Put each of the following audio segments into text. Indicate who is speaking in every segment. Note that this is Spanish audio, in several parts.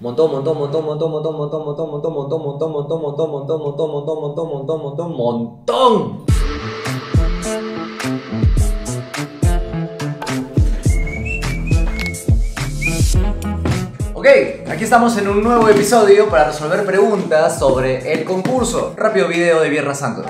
Speaker 1: Montón, montón, montón, montón, montón, montón, montón, montón, montón, montón, montón, montón, montón, montón, montón, montón, montón, montón, montón. Ok, aquí estamos en un nuevo episodio para resolver preguntas sobre el concurso. Rápido video de Viernes Santo.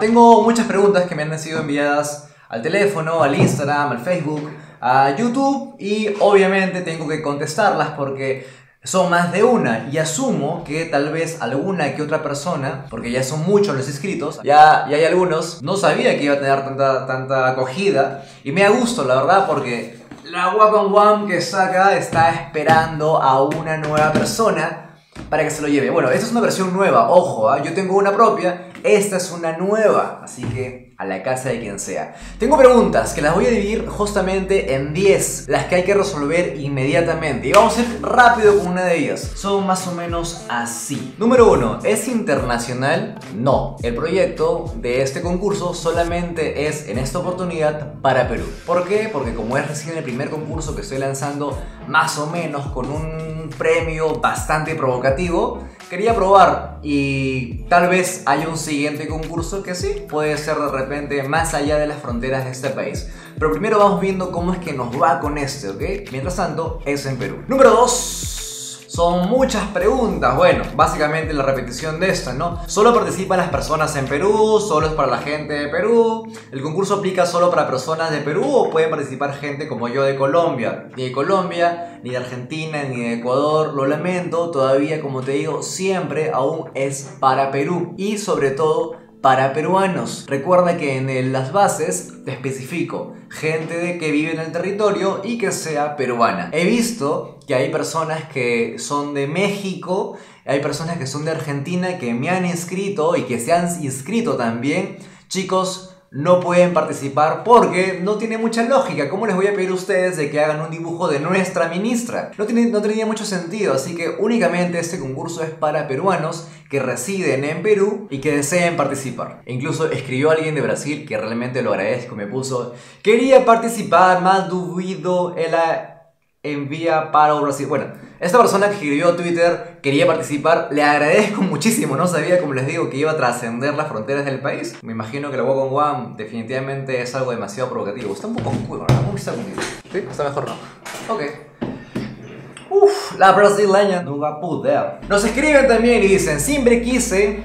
Speaker 1: Tengo muchas preguntas que me han sido enviadas al teléfono, al Instagram, al Facebook, a YouTube y obviamente tengo que contestarlas porque son más de una y asumo que tal vez alguna que otra persona, porque ya son muchos los inscritos, ya, ya hay algunos, no sabía que iba a tener tanta, tanta acogida y me da gusto la verdad porque la Wacom One que saca está esperando a una nueva persona para que se lo lleve. Bueno, esta es una versión nueva, ojo, ¿ah? yo tengo una propia, esta es una nueva, así que a la casa de quien sea. Tengo preguntas que las voy a dividir justamente en 10, las que hay que resolver inmediatamente. Y vamos a ir rápido con una de ellas. Son más o menos así. Número 1. ¿Es internacional? No. El proyecto de este concurso solamente es en esta oportunidad para Perú. ¿Por qué? Porque como es recién el primer concurso que estoy lanzando, más o menos con un premio bastante provocativo, quería probar y tal vez haya un siguiente concurso que sí, puede ser de repente más allá de las fronteras de este país. Pero primero vamos viendo cómo es que nos va con este, ¿ok? Mientras tanto, es en Perú. Número 2. Son muchas preguntas. Bueno, básicamente la repetición de esta, ¿no? Solo participan las personas en Perú, solo es para la gente de Perú. El concurso aplica solo para personas de Perú o pueden participar gente como yo de Colombia. Ni de Colombia, ni de Argentina, ni de Ecuador. Lo lamento, todavía como te digo, siempre aún es para Perú. Y sobre todo para peruanos. Recuerda que en las bases te especifico gente de que vive en el territorio y que sea peruana. He visto que hay personas que son de México, hay personas que son de Argentina que me han inscrito y que se han inscrito también. Chicos, no pueden participar porque no tiene mucha lógica. ¿Cómo les voy a pedir a ustedes de que hagan un dibujo de nuestra ministra? No, tiene, tenía mucho sentido, así que únicamente este concurso es para peruanos que residen en Perú y que deseen participar. E incluso escribió alguien de Brasil, que realmente lo agradezco, me puso, quería participar, más duvido en la envía para Brasil. Bueno, esta persona que escribió Twitter quería participar, le agradezco muchísimo, no sabía, como les digo, que iba a trascender las fronteras del país. Me imagino que la Walk on One definitivamente es algo demasiado provocativo. Está un poco oscuro, ¿no? ¿Cómo está conmigo? ¿Sí? Está mejor, ¿no? Ok. Uf, la brasileña no va a poder. Nos escriben también y dicen, siempre quise...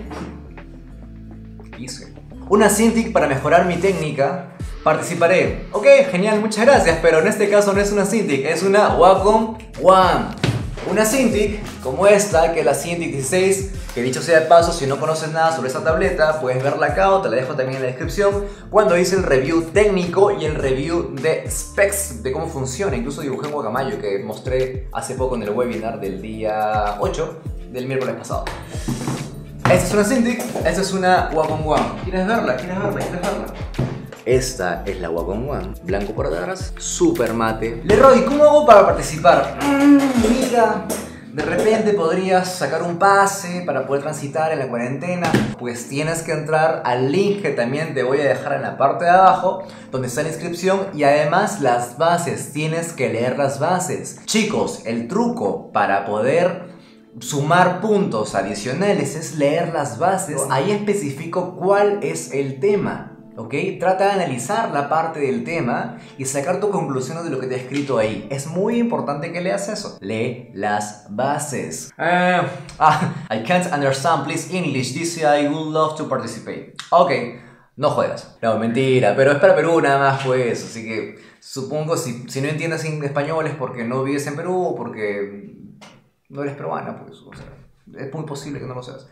Speaker 1: Quise. Una Cintiq para mejorar mi técnica participaré. Ok, genial, muchas gracias, pero en este caso no es una Cintiq, es una Wacom One. Una Cintiq como esta, que es la Cintiq 16, que dicho sea de paso, si no conoces nada sobre esta tableta, puedes verla acá o te la dejo también en la descripción, cuando hice el review técnico y el review de specs, de cómo funciona. Incluso dibujé en Guacamayo, que mostré hace poco en el webinar del día 8 del miércoles pasado. Esta es una Cintiq, esta es una Wacom One. ¿Quieres verla? ¿Quieres verla? ¿Quieres verla? Esta es la Wacom One, blanco por atrás, super mate. Leroy, ¿cómo hago para participar? Mm, mira, de repente podrías sacar un pase para poder transitar en la cuarentena. Pues tienes que entrar al link que también te voy a dejar en la parte de abajo, donde está la inscripción y además las bases. Tienes que leer las bases. Chicos, el truco para poder sumar puntos adicionales es leer las bases. Ahí especifico cuál es el tema. ¿Ok? Trata de analizar la parte del tema y sacar tus conclusiones de lo que te he escrito ahí. Es muy importante que leas eso. Lee las bases. Eh, ah, I can't understand, please English. Dice I would love to participate. Ok, no juegas. No, mentira, pero es para Perú nada más pues, así que supongo si, si no entiendes español es porque no vives en Perú o porque no eres peruana, pues, o sea, es muy posible que no lo seas.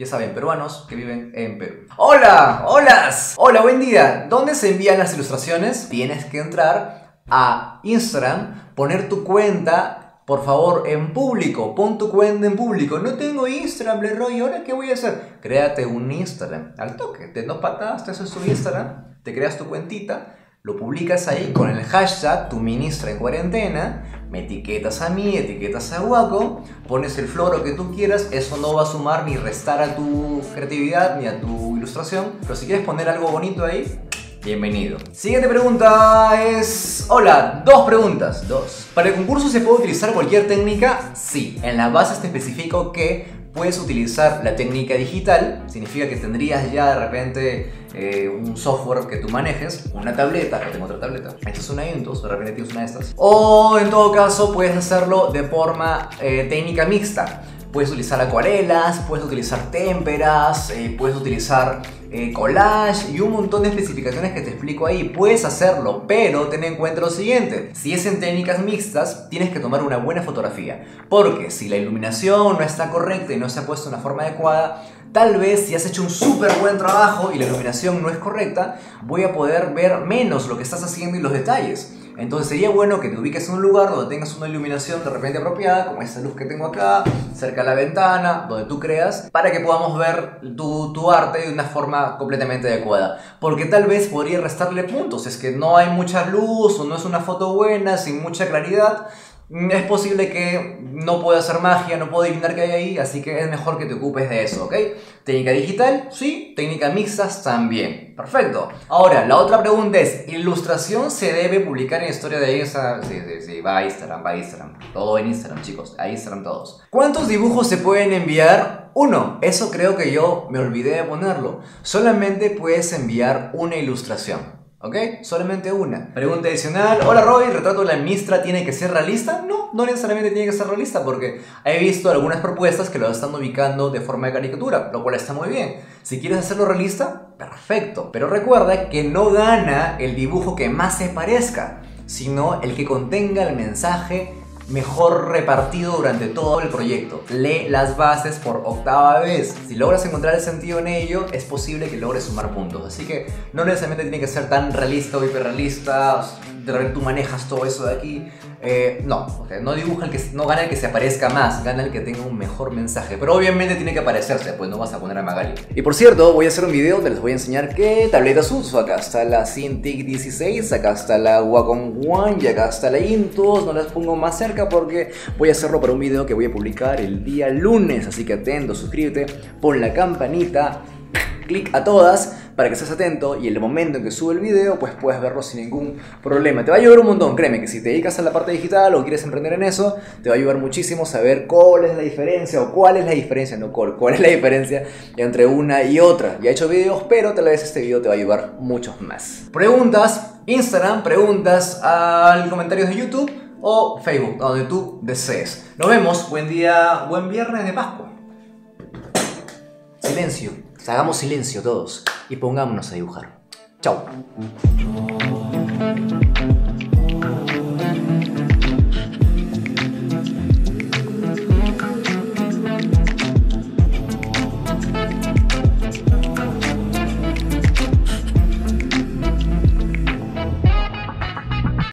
Speaker 1: Ya saben, peruanos que viven en Perú. ¡Hola! ¡Holas! Hola, buen día. ¿Dónde se envían las ilustraciones? Tienes que entrar a Instagram, poner tu cuenta, por favor, en público. Pon tu cuenta en público. No tengo Instagram, Leroy. ¿Ahora qué voy a hacer? Créate un Instagram. Al toque. Te dos patadas, te haces tu Instagram, te creas tu cuentita lo publicas ahí con el hashtag tu ministra en cuarentena, me etiquetas a mí, etiquetas a Guaco, pones el floro que tú quieras, eso no va a sumar ni restar a tu creatividad ni a tu ilustración, pero si quieres poner algo bonito ahí, bienvenido. Siguiente pregunta es... Hola, dos preguntas, dos. ¿Para el concurso se puede utilizar cualquier técnica? Sí, en la base te especifico que puedes utilizar la técnica digital, significa que tendrías ya de repente eh, un software que tú manejes, una tableta, que tengo otra tableta, esta es una Windows, de repente tienes una de estas, o en todo caso puedes hacerlo de forma eh, técnica mixta. Puedes utilizar acuarelas, puedes utilizar témperas, eh, puedes utilizar eh, collage y un montón de especificaciones que te explico ahí. Puedes hacerlo, pero ten en cuenta lo siguiente. Si es en técnicas mixtas, tienes que tomar una buena fotografía. Porque si la iluminación no está correcta y no se ha puesto de una forma adecuada, tal vez si has hecho un súper buen trabajo y la iluminación no es correcta, voy a poder ver menos lo que estás haciendo y los detalles. Entonces sería bueno que te ubiques en un lugar donde tengas una iluminación de repente apropiada, como esta luz que tengo acá, cerca de la ventana, donde tú creas, para que podamos ver tu, tu arte de una forma completamente adecuada. Porque tal vez podría restarle puntos, es que no hay mucha luz o no es una foto buena, sin mucha claridad es posible que no pueda hacer magia, no puedo adivinar qué hay ahí, así que es mejor que te ocupes de eso, ¿ok? Técnica digital, sí, técnica mixtas también. Perfecto. Ahora, la otra pregunta es, ¿ilustración se debe publicar en historia de Instagram? Sí, sí, sí, va a Instagram, va a Instagram. Todo en Instagram, chicos, a Instagram todos. ¿Cuántos dibujos se pueden enviar? Uno, eso creo que yo me olvidé de ponerlo. Solamente puedes enviar una ilustración. ¿Ok? Solamente una. Pregunta adicional. Hola Roy, ¿el retrato de la ministra tiene que ser realista? No, no necesariamente tiene que ser realista porque he visto algunas propuestas que lo están ubicando de forma de caricatura, lo cual está muy bien. Si quieres hacerlo realista, perfecto. Pero recuerda que no gana el dibujo que más se parezca, sino el que contenga el mensaje mejor repartido durante todo el proyecto. Lee las bases por octava vez. Si logras encontrar el sentido en ello, es posible que logres sumar puntos. Así que no necesariamente tiene que ser tan realista o hiperrealista. De repente tú manejas todo eso de aquí. Eh, no, no dibuja el que no gana el que se aparezca más, gana el que tenga un mejor mensaje. Pero obviamente tiene que aparecerse, pues no vas a poner a Magali. Y por cierto, voy a hacer un video donde les voy a enseñar qué tabletas uso. Acá está la Cintiq 16, acá está la Wacom One y acá está la Intuos. No las pongo más cerca porque voy a hacerlo para un video que voy a publicar el día lunes. Así que atento, suscríbete, pon la campanita clic a todas para que estés atento y en el momento en que sube el video pues puedes verlo sin ningún problema. Te va a ayudar un montón, créeme que si te dedicas a la parte digital o quieres emprender en eso, te va a ayudar muchísimo saber cuál es la diferencia o cuál es la diferencia, no cuál, cuál es la diferencia entre una y otra. Ya he hecho videos, pero tal vez este video te va a ayudar muchos más. Preguntas, Instagram, preguntas al comentarios de YouTube o Facebook, donde tú desees. Nos vemos, buen día, buen viernes de Pascua. Silencio hagamos silencio todos y pongámonos a dibujar. Chao.